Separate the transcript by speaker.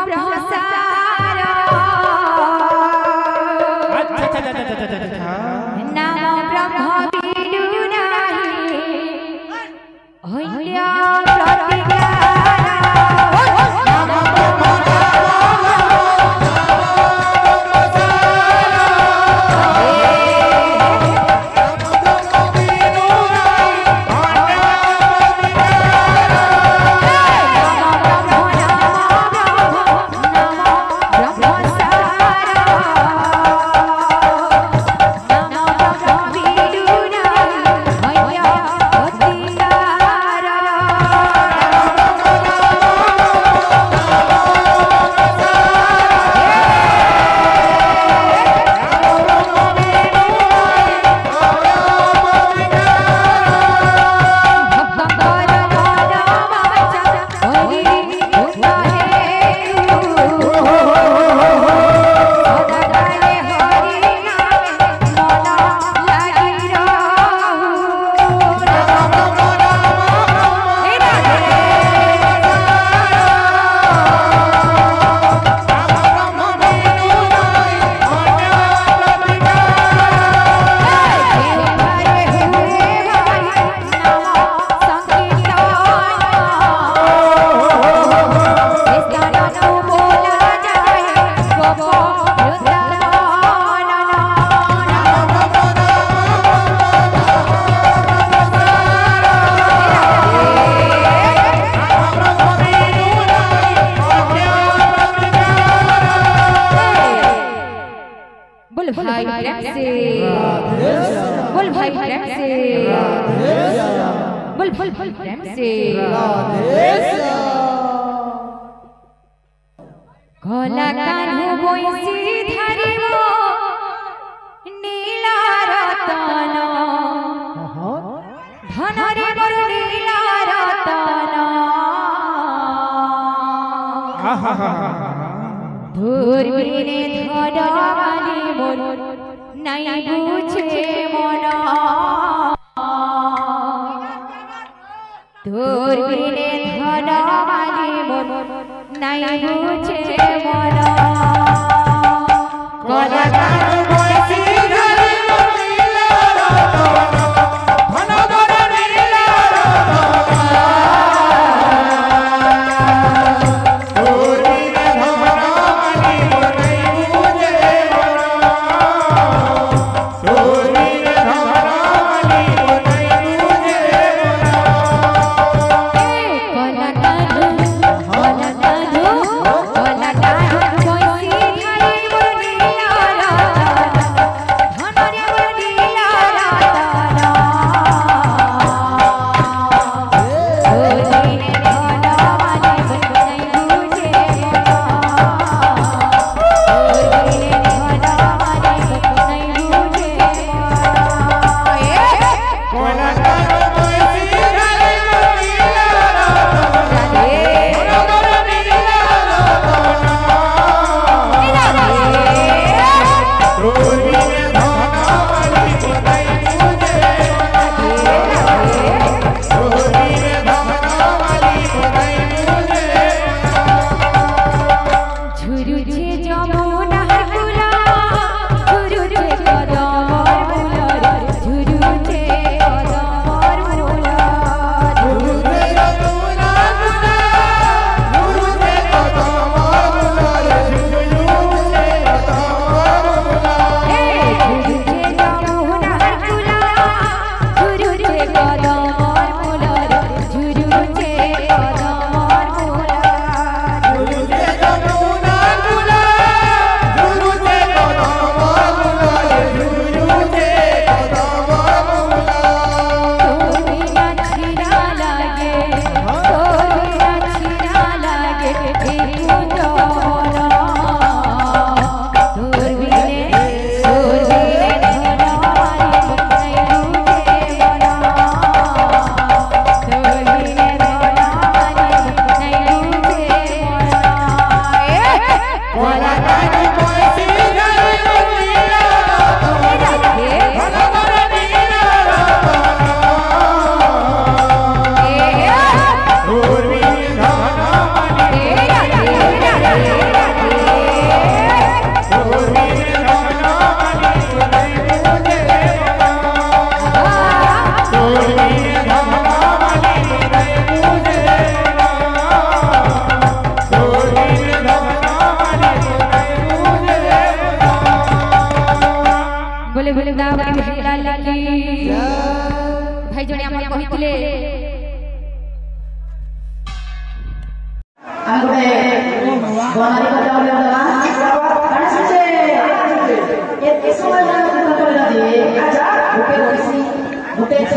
Speaker 1: ব্রহ্মসার আচ্ছা ধর্মিনে ধরালি মন নাই বুঝে মন। ধর্মিনে ধরালি মন নাই বুঝে মন।
Speaker 2: কলাকার Butet